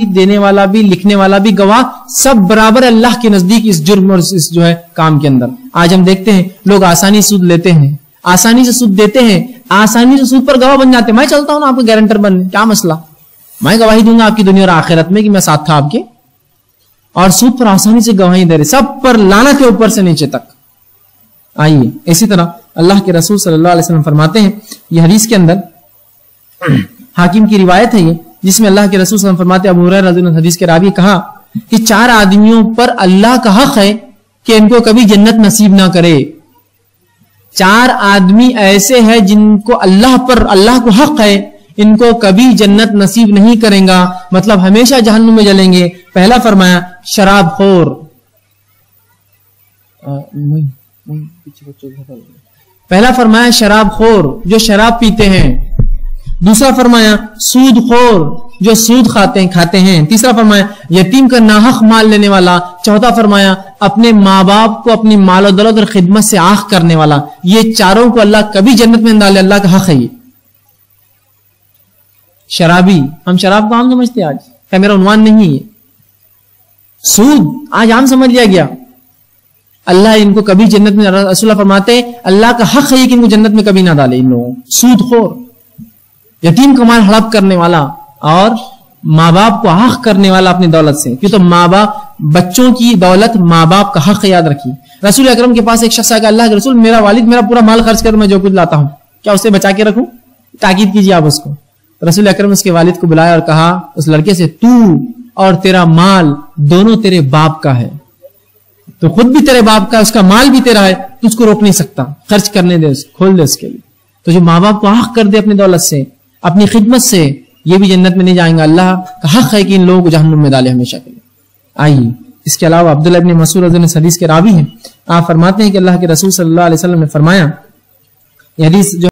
دینے والا بھی، لکھنے والا بھی گواہ سب برابر اللہ کے نزدیک اس جرم اور اس جو ہے کام کے اندر۔ آج ہم دیکھتے ہیں، لوگ آسانی سود لیتے ہیں۔ آسانی سے سود دیتے ہیں۔ آسانی سے سود پر گواہ بن جاتے ہیں۔ میں چلتا ہوں نا آپ کو گارنٹر بننے، کیا مسئلہ؟ میں گواہی دوں گا آپ کی دنیا اور آخرت میں کہ میں ساتھ تھا آپ کے۔ اور سود پر آسانی سے گواہی دے رہے سب پر لانا کے اوپر سے نیچے تک۔ آئیے، اسی طرح اللہ کے رسول صلی اللہ علیہ وسلم فرماتے ہیں، یہ حدیث کے اندر حاکم کی روایت ہے یہ۔ جس میں اللہ کے رسول صلی اللہ علیہ وسلم فرماتے ابو رضی اللہ عنہ حدیث کے راوی کہا کہ چار آدمیوں پر اللہ کا حق ہے کہ ان کو کبھی جنت نصیب نہ کرے۔ چار آدمی ایسے ہیں جن کو اللہ پر، اللہ کو حق ہے، ان کو کبھی جنت نصیب نہیں کریں گا۔ مطلب ہمیشہ جہنم میں جلیں گے۔ پہلا فرمایا، شراب خور۔ پہلا فرمایا، شراب خور۔ جو شراب پیتے ہیں دوسرا فرمایا، سود خور، جو سود کھاتے ہیں کھاتے ہیں۔ تیسرا فرمایا، یتیم کا ناحق مال لینے والا۔ چوتھا فرمایا، اپنے ماں باپ کو اپنی مال و دولت اور خدمت سے آخ کرنے والا۔ یہ چاروں کو اللہ کبھی جنت میں ڈالے، اللہ کا حق ہے یہ۔ شرابی، ہم شراب کو عام سمجھتے آج۔ کیا میرا عنوان نہیں ہے۔ سود، آج عام سمجھ لیا گیا۔ اللہ ان کو کبھی جنت میں رسول اللہ فرماتے اللہ کا حق ہے کہ ان کو جنت میں کبھی نہ ڈالے ان لوگوں سود خور۔ یتیم کا مال ہڑپ کرنے والا اور ماں باپ کو حق کرنے والا اپنی دولت سے۔ کیوں تو ماں باپ بچوں کی دولت ماں باپ کا حق یاد رکھی رسول اکرم کے پاس ایک شخص آگا اللہ کے رسول، میرا والد میرا پورا مال خرچ کر میں جو کچھ لاتا ہوں۔ کیا اسے بچا کے رکھوں؟ تاکید کیجیے آپ اس کو۔ رسول اکرم اس کے والد کو بلایا اور کہا، اس لڑکے سے تو اور تیرا مال دونوں تیرے باپ کا ہے۔ تو خود بھی تیرے باپ کا اس کا مال بھی تیرا ہے، تو اس کو روک نہیں سکتا۔ خرچ کرنے دے کھول دے اس کے لیے۔ تو جو ماں باپ کو حق کر دے اپنی دولت سے اپنی خدمت سے یہ بھی جنت میں نہیں جائیں گا اللہ کا حق ہے کہ ان لوگوں کو جہنم میں ڈالے ہمیشہ کے لیے۔ آئیے، اس کے علاوہ عبداللہ ابن مسعود رضی حدیث کے راوی ہیں۔ آپ فرماتے ہیں کہ اللہ کے رسول صلی اللہ علیہ وسلم نے فرمایا، یہ حدیث جو